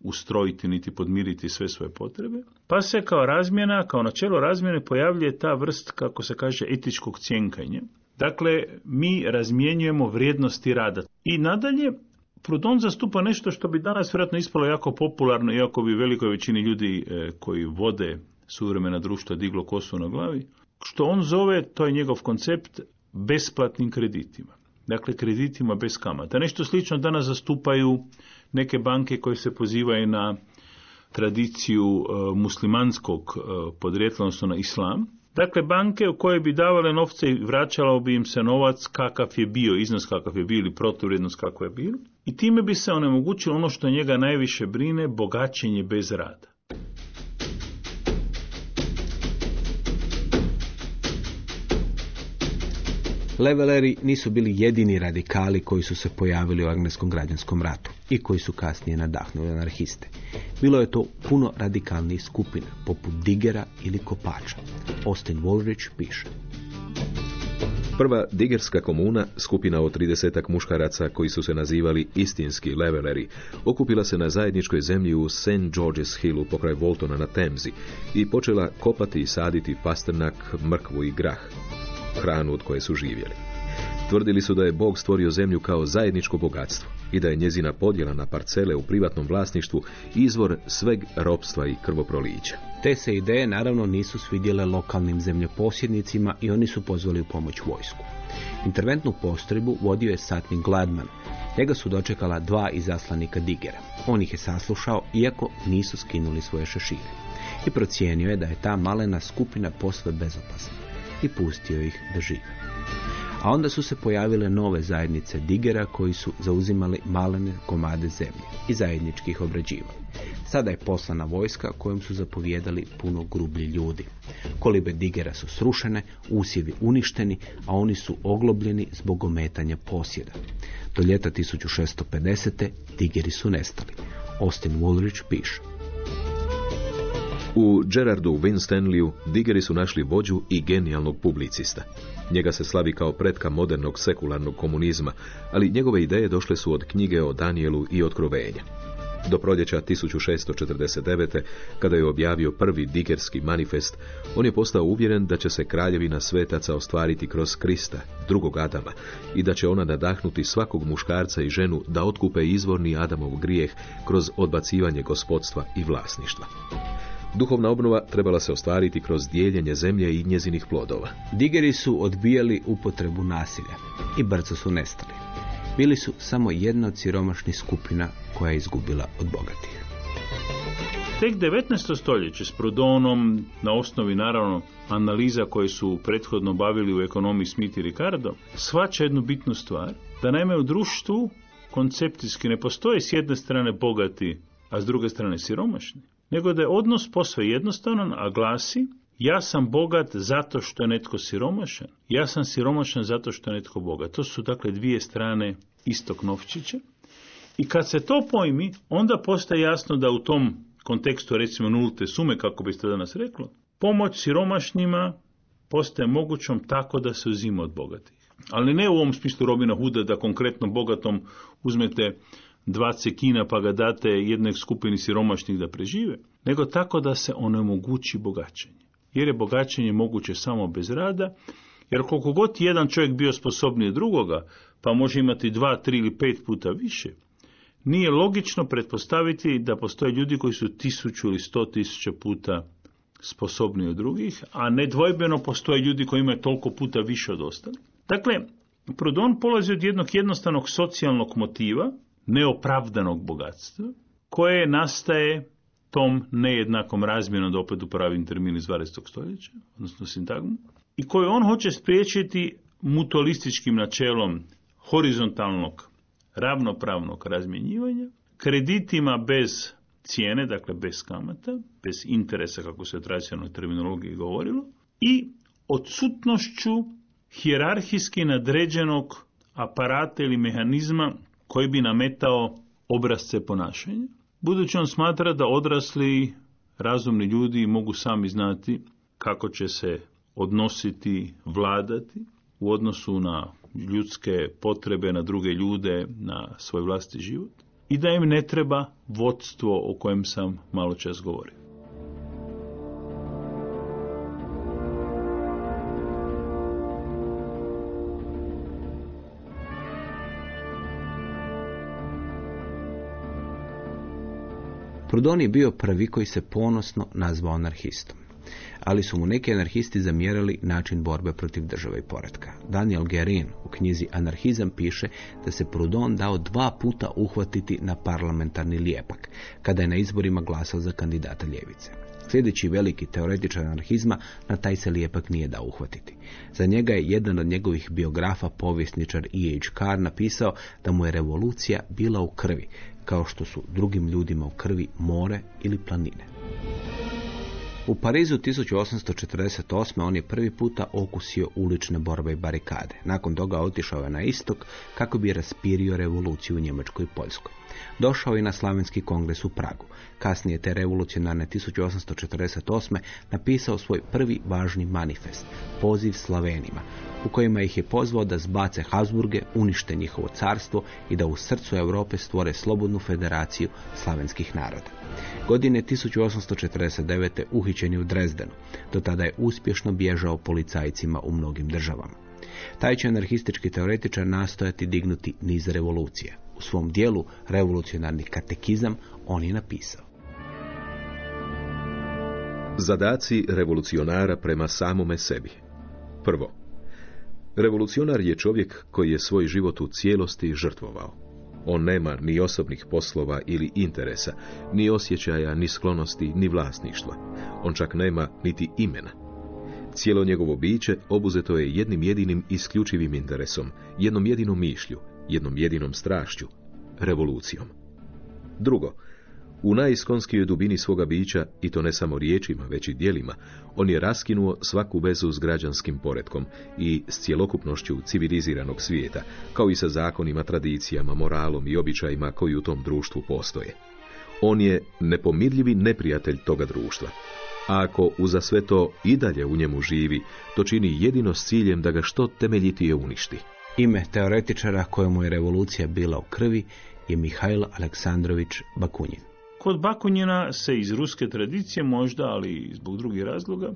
D: ustrojiti niti podmiriti sve svoje potrebe, pa se kao razmjena, kao načelo razmjene pojavljuje ta vrst, kako se kaže, etičkog cjenkanja. Dakle, mi razmjenjujemo vrijednosti rada. I nadalje, Prudon zastupa nešto što bi danas vjerojatno ispalo jako popularno, iako bi velikoj većini ljudi e, koji vode suvremena društva diglo kosu na glavi, što on zove, to je njegov koncept, besplatnim kreditima. Dakle, kreditima bez kamata. Nešto slično danas zastupaju neke banke koje se pozivaju na tradiciju e, muslimanskog e, podrijetla, odnosno na islam. Dakle, banke u koje bi davale novce i vraćalo bi im se novac kakav je bio, iznos kakav je bio ili protuvrijednost kako je bio. I time bi se onemogućilo ono što njega najviše brine, bogaćenje bez rada.
B: Leveleri nisu bili jedini radikali koji su se pojavili u engleskom građanskom ratu i koji su kasnije nadahnuli anarhiste. Bilo je to puno radikalnijih skupina, poput Digera ili Kopača. Austin Woolrich piše.
C: Prva digerska komuna, skupina od tridesetak muškaraca koji su se nazivali istinski leveleri, okupila se na zajedničkoj zemlji u St. George's Hillu pokraj Voltona na Temzi i počela kopati i saditi pastrnak, mrkvu i grah, hranu od koje su živjeli. Tvrdili su da je Bog stvorio zemlju kao zajedničko bogatstvo i da je njezina podjela na parcele u privatnom vlasništvu izvor sveg ropstva i krvoprolića.
B: Te se ideje naravno nisu svidjele lokalnim zemljoposjednicima i oni su pozvali u pomoć vojsku. Interventnu postrojbu vodio je satnik Gladman. Njega su dočekala dva izaslanika Digera. On ih je saslušao, iako nisu skinuli svoje šešire. I procijenio je da je ta malena skupina posve bezopasna i pustio ih da žive a onda su se pojavile nove zajednice digera koji su zauzimali malene komade zemlje i zajednički ih obrađivali. Sada je poslana vojska kojom su zapovjedali puno grublji ljudi. Kolibe digera su srušene, usjevi uništeni, a oni su oglobljeni zbog ometanja posjeda. Do ljeta 1650. digeri su nestali. Austin Woolrich piše.
C: U Gerardu Winstanleyu digeri su našli vođu i genijalnog publicista. Njega se slavi kao pretka modernog sekularnog komunizma, ali njegove ideje došle su od knjige o Danielu i otkrovenja. Do proljeća 1649. kada je objavio prvi digerski manifest, on je postao uvjeren da će se kraljevina svetaca ostvariti kroz Krista, drugog Adama, i da će ona nadahnuti svakog muškarca i ženu da otkupe izvorni Adamov grijeh kroz odbacivanje gospodstva i vlasništva. Duhovna obnova trebala se ostvariti kroz dijeljenje zemlje i njezinih plodova.
B: Digeri su odbijali upotrebu nasilja i brzo su nestali. Bili su samo jedna od siromašnih skupina koja je izgubila od bogatih.
D: Tek 19. stoljeće s Prudonom, na osnovi naravno analiza koje su prethodno bavili u ekonomiji Smith i Ricardo, svača jednu bitnu stvar, da naime u društvu koncepcijski ne postoje s jedne strane bogati, a s druge strane siromašni nego da je odnos posve jednostavan, a glasi ja sam bogat zato što je netko siromašan, ja sam siromašan zato što je netko bogat. To su dakle dvije strane istog novčića. I kad se to pojmi, onda postaje jasno da u tom kontekstu recimo nulte sume, kako biste danas reklo, pomoć siromašnjima postaje mogućom tako da se uzima od bogatih. Ali ne u ovom smislu Robina Huda da konkretno bogatom uzmete dva cekina pa ga date jednoj skupini siromašnih da prežive, nego tako da se onemogući bogaćenje. Jer je bogaćenje moguće samo bez rada, jer koliko god jedan čovjek bio sposobniji drugoga, pa može imati dva, tri ili pet puta više, nije logično pretpostaviti da postoje ljudi koji su tisuću ili sto tisuća puta sposobniji od drugih, a nedvojbeno postoje ljudi koji imaju toliko puta više od ostalih. Dakle, Proudhon polazi od jednog jednostavnog socijalnog motiva, neopravdanog bogatstva, koje nastaje tom nejednakom razmjenom, da opet upravim termin iz 20. stoljeća, odnosno sintagmu, i koju on hoće spriječiti mutualističkim načelom horizontalnog, ravnopravnog razmjenjivanja, kreditima bez cijene, dakle bez kamata, bez interesa, kako se u tradicionalnoj terminologiji govorilo, i odsutnošću hijerarhijski nadređenog aparata ili mehanizma koji bi nametao obrazce ponašanja, budući on smatra da odrasli razumni ljudi mogu sami znati kako će se odnositi, vladati u odnosu na ljudske potrebe, na druge ljude, na svoj vlasti život i da im ne treba vodstvo o kojem sam malo čas govorio.
B: Proudhon je bio prvi koji se ponosno nazvao anarhistom. Ali su mu neki anarhisti zamjerali način borbe protiv države i poredka. Daniel Gerin u knjizi Anarhizam piše da se Proudhon dao dva puta uhvatiti na parlamentarni lijepak, kada je na izborima glasao za kandidata ljevice. Sljedeći veliki teoretičar anarhizma na taj se lijepak nije dao uhvatiti. Za njega je jedan od njegovih biografa, povjesničar E.H. Carr, napisao da mu je revolucija bila u krvi, kao što su drugim ljudima u krvi more ili planine. U Parizu 1848. on je prvi puta okusio ulične borbe i barikade. Nakon toga otišao je na istok kako bi raspirio revoluciju u Njemačkoj i Poljskoj. Došao je na Slavenski kongres u Pragu. Kasnije te revolucionarne 1848. napisao svoj prvi važni manifest, poziv Slavenima, u kojima ih je pozvao da zbace Habsburge, unište njihovo carstvo i da u srcu Europe stvore slobodnu federaciju slavenskih naroda. Godine 1849. uhićen je u Drezdenu. Do tada je uspješno bježao policajcima u mnogim državama. Taj će anarhistički teoretičar nastojati dignuti niz revolucije. U svom dijelu revolucionarni katekizam on je napisao.
C: Zadaci revolucionara prema samome sebi. Prvo, revolucionar je čovjek koji je svoj život u cijelosti žrtvovao. On nema ni osobnih poslova ili interesa, ni osjećaja, ni sklonosti, ni vlasništva. On čak nema niti imena. Cijelo njegovo biće obuzeto je jednim jedinim isključivim interesom, jednom jedinom mišlju, jednom jedinom strašću, revolucijom. Drugo, u najiskonskijoj dubini svoga bića, i to ne samo riječima, već i dijelima, on je raskinuo svaku vezu s građanskim poretkom i s cjelokupnošću civiliziranog svijeta, kao i sa zakonima, tradicijama, moralom i običajima koji u tom društvu postoje. On je nepomirljivi neprijatelj toga društva. A ako uza sve to i dalje u njemu živi, to čini jedino s ciljem da ga što temeljitije uništi.
B: Ime teoretičara kojemu je revolucija bila u krvi je Mihajl Aleksandrović Bakunjin.
D: Kod Bakunjina se iz ruske tradicije možda, ali i zbog drugih razloga,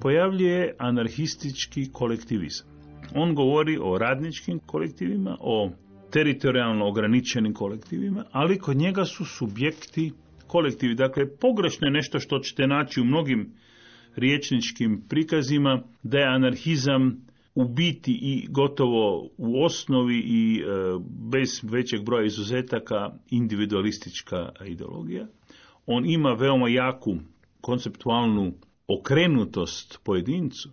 D: pojavljuje anarhistički kolektivizam. On govori o radničkim kolektivima, o teritorijalno ograničenim kolektivima, ali kod njega su subjekti kolektivi. Dakle, pogrešno je nešto što ćete naći u mnogim riječničkim prikazima, da je anarhizam u biti i gotovo u osnovi i e, bez većeg broja izuzetaka individualistička ideologija. On ima veoma jaku konceptualnu okrenutost pojedincu,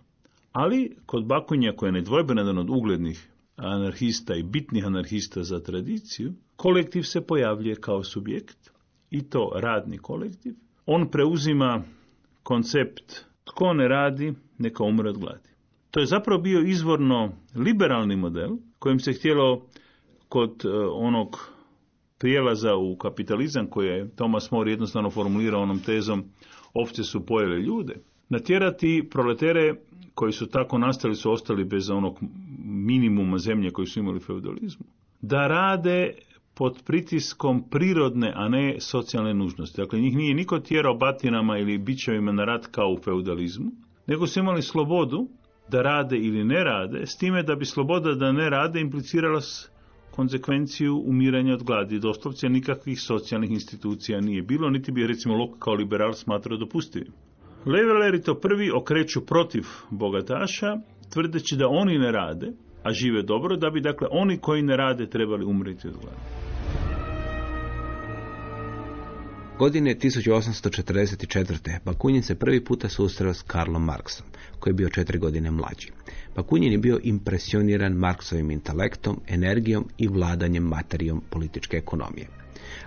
D: ali kod Bakunja koji je nedvojben jedan od uglednih anarhista i bitnih anarhista za tradiciju, kolektiv se pojavljuje kao subjekt i to radni kolektiv. On preuzima koncept tko ne radi, neka umre od gladi. To je zapravo bio izvorno liberalni model kojim se htjelo kod e, onog prijelaza u kapitalizam koje je Thomas More jednostavno formulirao onom tezom ovce su pojele ljude, natjerati proletere koji su tako nastali su ostali bez onog minimuma zemlje koji su imali feudalizmu, da rade pod pritiskom prirodne, a ne socijalne nužnosti. Dakle, njih nije niko tjerao batinama ili bićevima na rat kao u feudalizmu, nego su imali slobodu da rade ili ne rade, s time da bi sloboda da ne rade implicirala konsekvenciju umiranja od gladi. Doslovce nikakvih socijalnih institucija nije bilo, niti bi recimo Lok kao liberal smatrao dopustivim. Leveleri to prvi okreću protiv bogataša, tvrdeći da oni ne rade, a žive dobro, da bi dakle oni koji ne rade trebali umreti od gladi.
B: Godine 1844. Bakunin se prvi puta susreo s Karlom Marksom, koji je bio četiri godine mlađi. Bakunin je bio impresioniran Marksovim intelektom, energijom i vladanjem materijom političke ekonomije.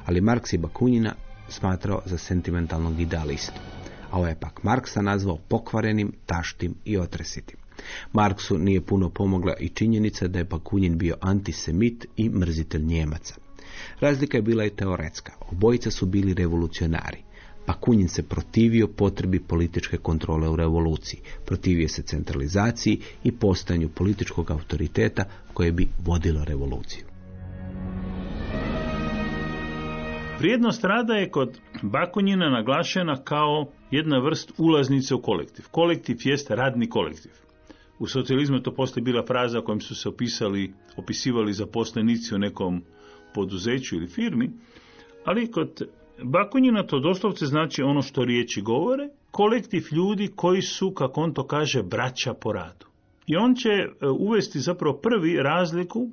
B: Ali Marks je Bakunina smatrao za sentimentalnog idealistu, a ovaj je pak Marksa nazvao pokvarenim, taštim i otresitim. Marksu nije puno pomogla i činjenica da je Bakunin bio antisemit i mrzitelj Njemaca. Razlika je bila i teoretska. Obojica su bili revolucionari. Pakunjin se protivio potrebi političke kontrole u revoluciji, protivio se centralizaciji i postanju političkog autoriteta koje bi vodilo revoluciju.
D: Vrijednost rada je kod Bakunjina naglašena kao jedna vrst ulaznice u kolektiv. Kolektiv jest radni kolektiv. U socijalizmu to postoji bila fraza kojom su se opisali, opisivali zaposlenici u nekom poduzeću ili firmi, ali kod Bakunjina to doslovce znači ono što riječi govore, kolektiv ljudi koji su, kako on to kaže, braća po radu. I on će e, uvesti zapravo prvi razliku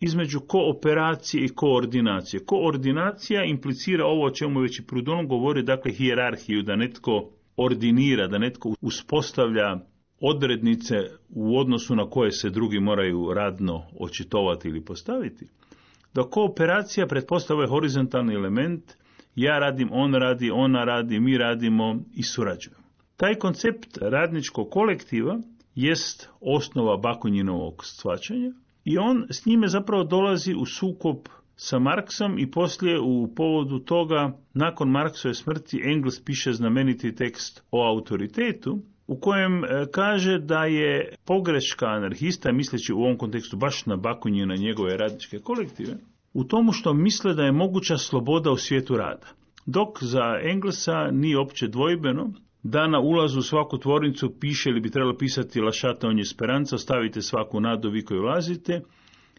D: između kooperacije i koordinacije. Koordinacija implicira ovo o čemu već i Prudon govori, dakle hijerarhiju, da netko ordinira, da netko uspostavlja odrednice u odnosu na koje se drugi moraju radno očitovati ili postaviti. Dok kooperacija pretpostavlja horizontalni element, ja radim, on radi, ona radi, mi radimo i surađujemo. Taj koncept radničkog kolektiva jest osnova Bakunjinovog shvaćanja i on s njime zapravo dolazi u sukob sa Marksom i poslije u povodu toga, nakon Marksove smrti, Engels piše znameniti tekst o autoritetu, u kojem e, kaže da je pogreška anarhista, misleći u ovom kontekstu baš na Bakunju na njegove radničke kolektive, u tomu što misle da je moguća sloboda u svijetu rada. Dok za Englesa nije opće dvojbeno da na ulazu u svaku tvornicu piše ili bi trebalo pisati lašata on speranca, stavite svaku nadu vi koji ulazite,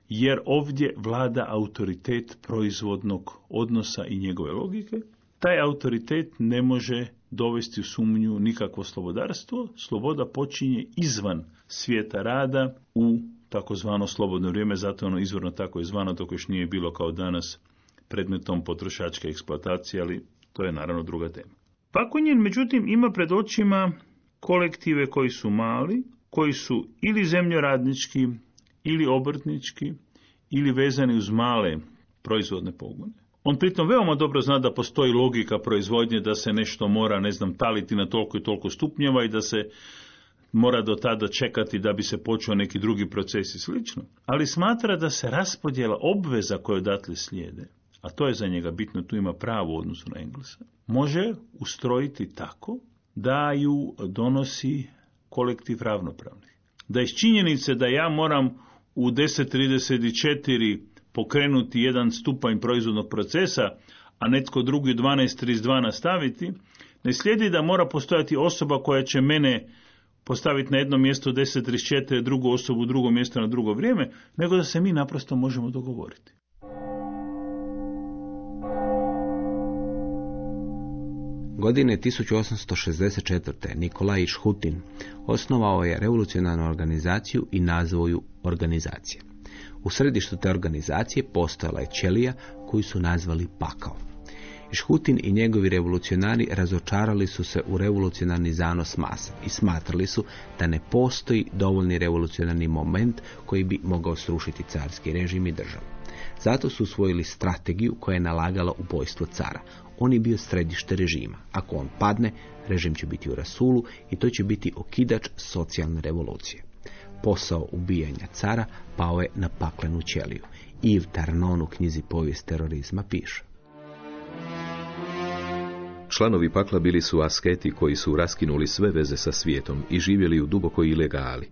D: jer ovdje vlada autoritet proizvodnog odnosa i njegove logike. Taj autoritet ne može dovesti u sumnju nikakvo slobodarstvo. Sloboda počinje izvan svijeta rada u takozvano slobodno vrijeme, zato ono izvorno tako je zvano, dok još nije bilo kao danas predmetom potrošačke eksploatacije, ali to je naravno druga tema. Pakonjen, međutim, ima pred očima kolektive koji su mali, koji su ili zemljoradnički, ili obrtnički, ili vezani uz male proizvodne pogone. On pritom veoma dobro zna da postoji logika proizvodnje, da se nešto mora, ne znam, taliti na toliko i toliko stupnjeva i da se mora do tada čekati da bi se počeo neki drugi proces i slično. Ali smatra da se raspodjela obveza koje odatle slijede, a to je za njega bitno, tu ima pravo u odnosu na Englesa, može ustrojiti tako da ju donosi kolektiv ravnopravnih. Da iz činjenice da ja moram u 10.34 pokrenuti jedan stupanj proizvodnog procesa, a netko drugi 12.32 nastaviti, ne slijedi da mora postojati osoba koja će mene postaviti na jedno mjesto 10.34, drugu osobu drugo mjesto na drugo vrijeme, nego da se mi naprosto možemo dogovoriti.
B: Godine 1864. Nikolaj Šhutin osnovao je revolucionarnu organizaciju i nazvao ju organizacija. U središtu te organizacije postojala je ćelija koju su nazvali pakao. Šhutin i njegovi revolucionari razočarali su se u revolucionarni zanos masa i smatrali su da ne postoji dovoljni revolucionarni moment koji bi mogao srušiti carski režim i državu. Zato su usvojili strategiju koja je nalagala ubojstvo cara. On je bio središte režima. Ako on padne, režim će biti u rasulu i to će biti okidač socijalne revolucije. Posao ubijanja cara pao je na paklenu ćeliju. Yves Tarnon u knjizi Povijest terorizma piše.
C: Članovi pakla bili su asketi koji su raskinuli sve veze sa svijetom i živjeli u dubokoj ilegali.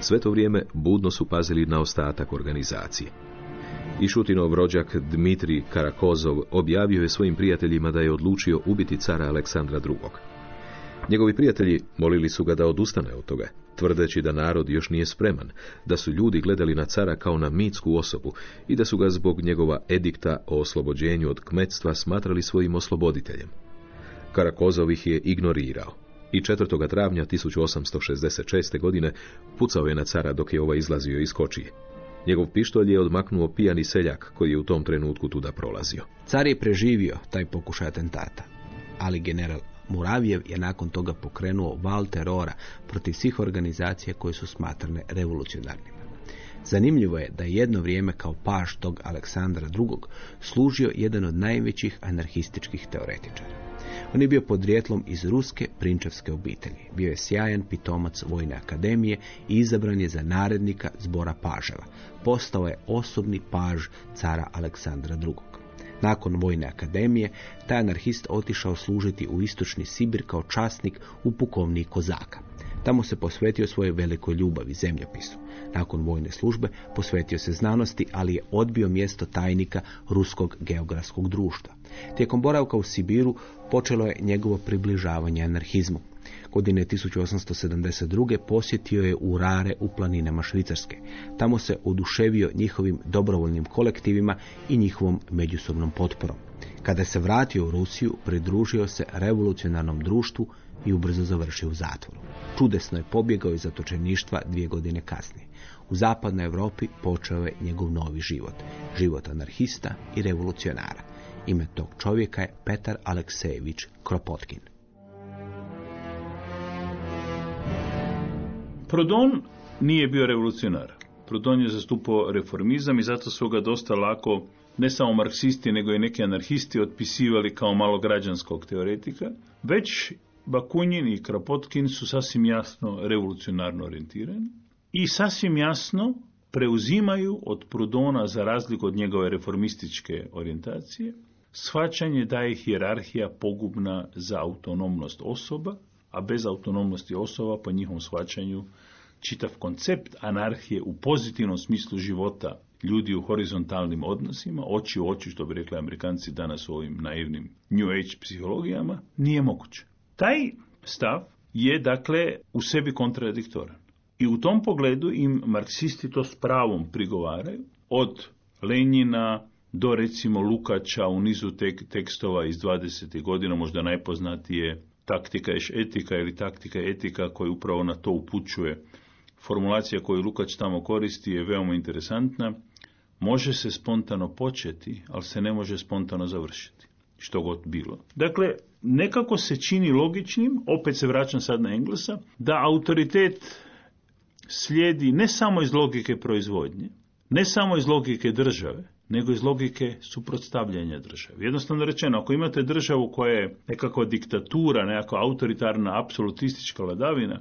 C: Sve to vrijeme budno su pazili na ostatak organizacije. I Šutinov rođak Dmitri Karakozov objavio je svojim prijateljima da je odlučio ubiti cara Aleksandra II. Njegovi prijatelji molili su ga da odustane od toga, tvrdeći da narod još nije spreman, da su ljudi gledali na cara kao na mitsku osobu i da su ga zbog njegova edikta o oslobođenju od kmetstva smatrali svojim osloboditeljem. Karakozov ih je ignorirao i 4. travnja 1866. godine pucao je na cara dok je ovaj izlazio iz kočije. Njegov pištolj je odmaknuo pijani seljak koji je u tom trenutku tuda prolazio.
B: Car je preživio taj pokušaj atentata, ali general Muravjev je nakon toga pokrenuo val terora protiv svih organizacija koje su smatrane revolucionarnima. Zanimljivo je da je jedno vrijeme kao paš tog Aleksandra II. služio jedan od najvećih anarhističkih teoretičara. On je bio podrijetlom iz ruske prinčevske obitelji. Bio je sjajan pitomac Vojne akademije i izabran je za narednika zbora paževa. Postao je osobni paž cara Aleksandra II. Nakon Vojne akademije, taj anarhist otišao služiti u istočni Sibir kao časnik u pukovniji Kozaka. Tamo se posvetio svojoj velikoj ljubavi, zemljopisu. Nakon vojne službe posvetio se znanosti, ali je odbio mjesto tajnika Ruskog geografskog društva. Tijekom boravka u Sibiru počelo je njegovo približavanje anarhizmu. Godine 1872. posjetio je Urare u planinama Švicarske. Tamo se oduševio njihovim dobrovoljnim kolektivima i njihovom međusobnom potporom. Kada se vratio u Rusiju, pridružio se revolucionarnom društvu i ubrzo završio u zatvoru. Čudesno je pobjegao iz zatočeništva dvije godine kasnije. U zapadnoj Europi počeo je njegov novi život. Život anarhista i revolucionara. Ime tog čovjeka je Petar Aleksejević Kropotkin.
D: Prodon nije bio revolucionar. Prodon je zastupao reformizam i zato su ga dosta lako ne samo marksisti, nego i neki anarhisti otpisivali kao malo građanskog teoretika, već Bakunjin i Krapotkin su sasvim jasno revolucionarno orijentirani i sasvim jasno preuzimaju od Prudona za razliku od njegove reformističke orijentacije shvaćanje da je hijerarhija pogubna za autonomnost osoba, a bez autonomnosti osoba po njihovom shvaćanju čitav koncept anarhije u pozitivnom smislu života ljudi u horizontalnim odnosima, oči u oči, što bi rekli amerikanci danas u ovim naivnim New Age psihologijama, nije moguće. Taj stav je, dakle, u sebi kontradiktoran. I u tom pogledu im marksisti to s pravom prigovaraju, od Lenjina do recimo Lukača u nizu tek, tekstova iz 20. godina, možda najpoznatije taktika i etika ili taktika etika koji upravo na to upućuje. Formulacija koju Lukač tamo koristi je veoma interesantna. Može se spontano početi, ali se ne može spontano završiti. Što god bilo. Dakle, nekako se čini logičnim, opet se vraćam sad na Englesa, da autoritet slijedi ne samo iz logike proizvodnje, ne samo iz logike države, nego iz logike suprotstavljanja države. Jednostavno rečeno, ako imate državu koja je nekakva diktatura, nekakva autoritarna, apsolutistička vladavina,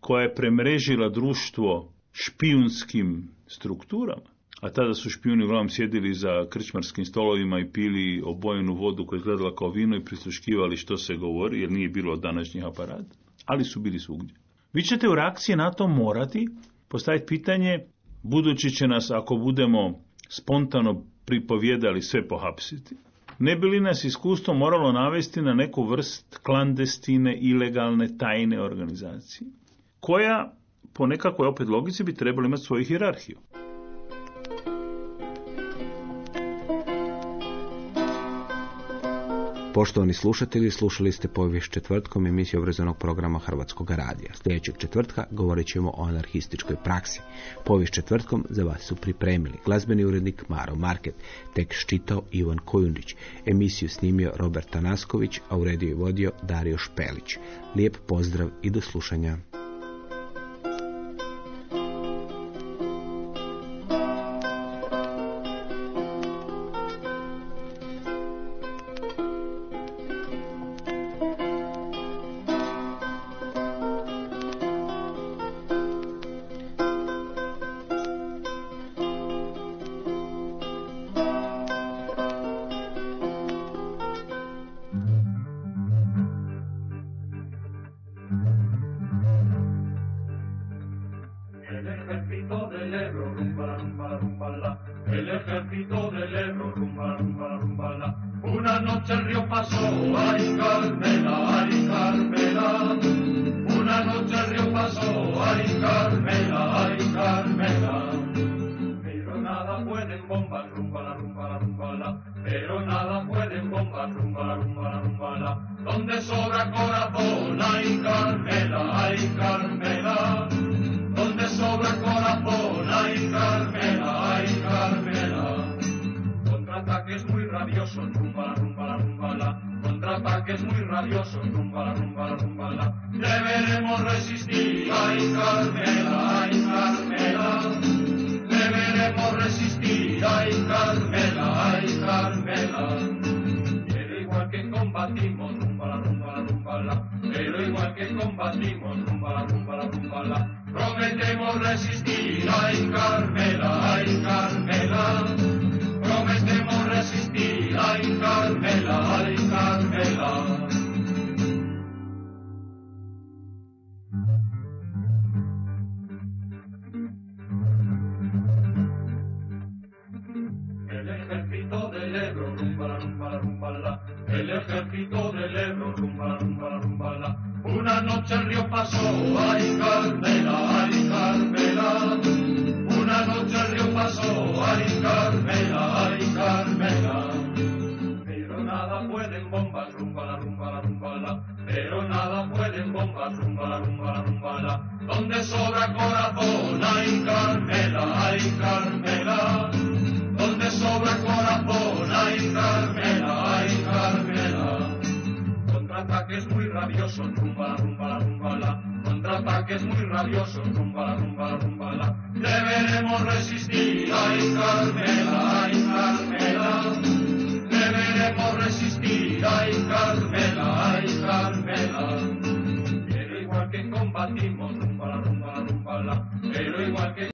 D: koja je premrežila društvo špijunskim strukturama, a tada su špijuni uglavnom sjedili za krčmarskim stolovima i pili obojenu vodu koja je izgledala kao vino i prisluškivali što se govori, jer nije bilo današnjih aparata, ali su bili svugdje. Vi ćete u reakciji na to morati postaviti pitanje, budući će nas, ako budemo spontano pripovjedali sve pohapsiti, ne bi li nas iskustvo moralo navesti na neku vrst klandestine, ilegalne, tajne organizacije, koja po nekakvoj opet logici bi trebala imati svoju hirarhiju.
B: Poštovani slušatelji, slušali ste povijest četvrtkom emisiju obrazovnog programa Hrvatskog radija. Sljedećeg četvrtka govorit ćemo o anarhističkoj praksi. Povijest četvrtkom za vas su pripremili glazbeni urednik Maro Market, tek štitao Ivan Kojundić, emisiju snimio Robert Tanasković, a u rediju je vodio Dario Špelić. Lijep pozdrav i do slušanja.
E: Ay Carmela, ay Carmela. Deberemos resistir, ay Carmela, ay Carmela. Pero igual que combatimos, rumba, rumba, rumba, la. Pero igual que combatimos, rumba, rumba, rumba, la. Prometemos resistir, ay Carmela, ay Carmela. Prometemos resistir, ay Carmela, ay del Ebro, rumba, rumba, rumba, la. Una noche el río pasó, ay Carmela, ay Carmela. Una noche el río pasó, ay Carmela, ay Carmela. Pero nada pueden bombas, rumba, la, rumba, la, rumba, la. Pero nada pueden bombas, rumba, la, rumba, la, rumba, la. Donde sobra corazón, ay Carmela, ay Carmela. Donde sobra corazón, ay Carmela, ay Carmela contraataque es muy rabioso, rumba la rumba la rumba la. Es muy rabioso, rumba la rumba la rumba la. Deberemos resistir, ay Carmela, ay Carmela. Deberemos resistir, ay Carmela, ay Carmela. Pero igual que combatimos, rumba la rumba la rumba la. Pero igual que